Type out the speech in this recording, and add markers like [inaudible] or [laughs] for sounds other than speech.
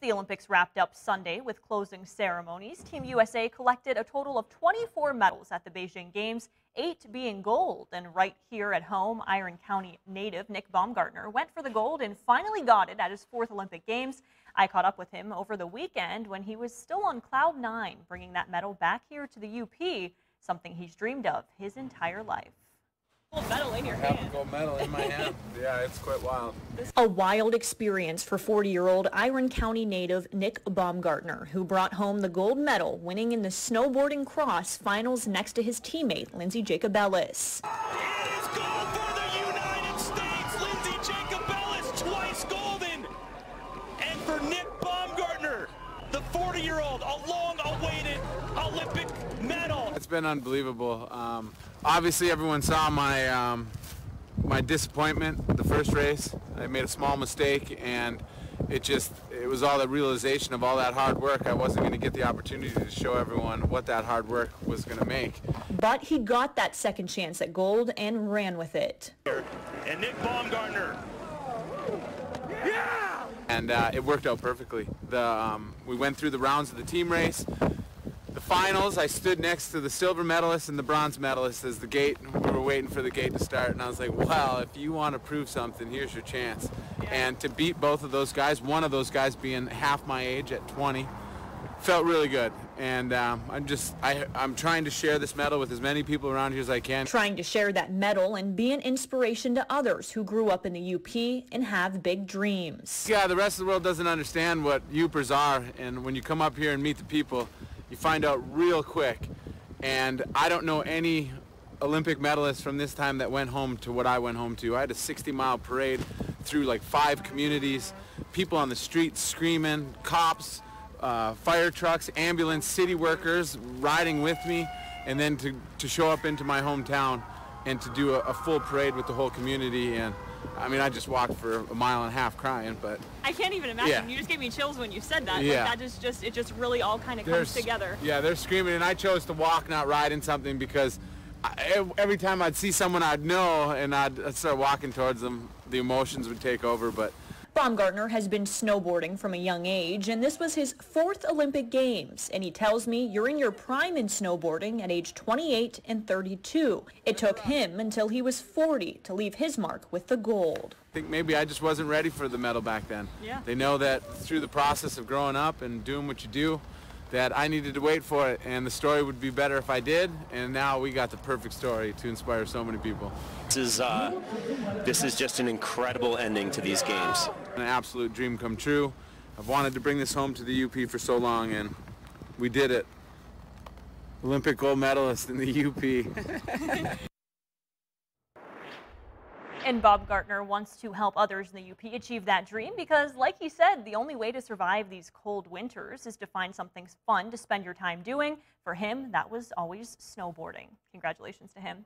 The Olympics wrapped up Sunday with closing ceremonies. Team USA collected a total of 24 medals at the Beijing Games, eight being gold. And right here at home, Iron County native Nick Baumgartner went for the gold and finally got it at his fourth Olympic Games. I caught up with him over the weekend when he was still on cloud nine, bringing that medal back here to the UP, something he's dreamed of his entire life gold in your I hand. have a gold medal in my hand. [laughs] yeah, it's quite wild. A wild experience for 40-year-old Iron County native Nick Baumgartner, who brought home the gold medal, winning in the snowboarding cross finals next to his teammate, Lindsey Jacobellis. It is gold for the United States! Lindsey Jacobellis, twice golden! And for Nick Baumgartner, the 40-year-old, a long-awaited Olympic medal. It's been unbelievable. Um, obviously, everyone saw my um, my disappointment the first race. I made a small mistake, and it just it was all the realization of all that hard work. I wasn't going to get the opportunity to show everyone what that hard work was going to make. But he got that second chance at gold and ran with it. And Nick Baumgartner. Yeah! And uh, it worked out perfectly. The um, we went through the rounds of the team race the finals, I stood next to the silver medalist and the bronze medalist as the gate, we were waiting for the gate to start, and I was like, wow, if you want to prove something, here's your chance. Yeah. And to beat both of those guys, one of those guys being half my age at 20, felt really good. And um, I'm just, I, I'm trying to share this medal with as many people around here as I can. Trying to share that medal and be an inspiration to others who grew up in the UP and have big dreams. Yeah, the rest of the world doesn't understand what Yoopers are. And when you come up here and meet the people, you find out real quick. And I don't know any Olympic medalists from this time that went home to what I went home to. I had a 60 mile parade through like five communities, people on the streets screaming, cops, uh, fire trucks, ambulance, city workers riding with me, and then to, to show up into my hometown and to do a, a full parade with the whole community. And I mean, I just walked for a mile and a half crying, but I can't even imagine. Yeah. You just gave me chills when you said that. Yeah. Like that just it just really all kind of comes together. Yeah, they're screaming, and I chose to walk, not ride in something because I, every time I'd see someone I'd know and I'd, I'd start walking towards them, the emotions would take over. But Baumgartner has been snowboarding from a young age, and this was his fourth Olympic Games. And he tells me you're in your prime in snowboarding at age 28 and 32. It took him until he was 40 to leave his mark with the gold. I think maybe I just wasn't ready for the medal back then. Yeah. They know that through the process of growing up and doing what you do, that I needed to wait for it, and the story would be better if I did. And now we got the perfect story to inspire so many people. This is uh, this is just an incredible ending to these games. An absolute dream come true. I've wanted to bring this home to the UP for so long, and we did it. Olympic gold medalist in the UP. [laughs] And Baumgartner wants to help others in the UP achieve that dream because, like he said, the only way to survive these cold winters is to find something fun to spend your time doing. For him, that was always snowboarding. Congratulations to him.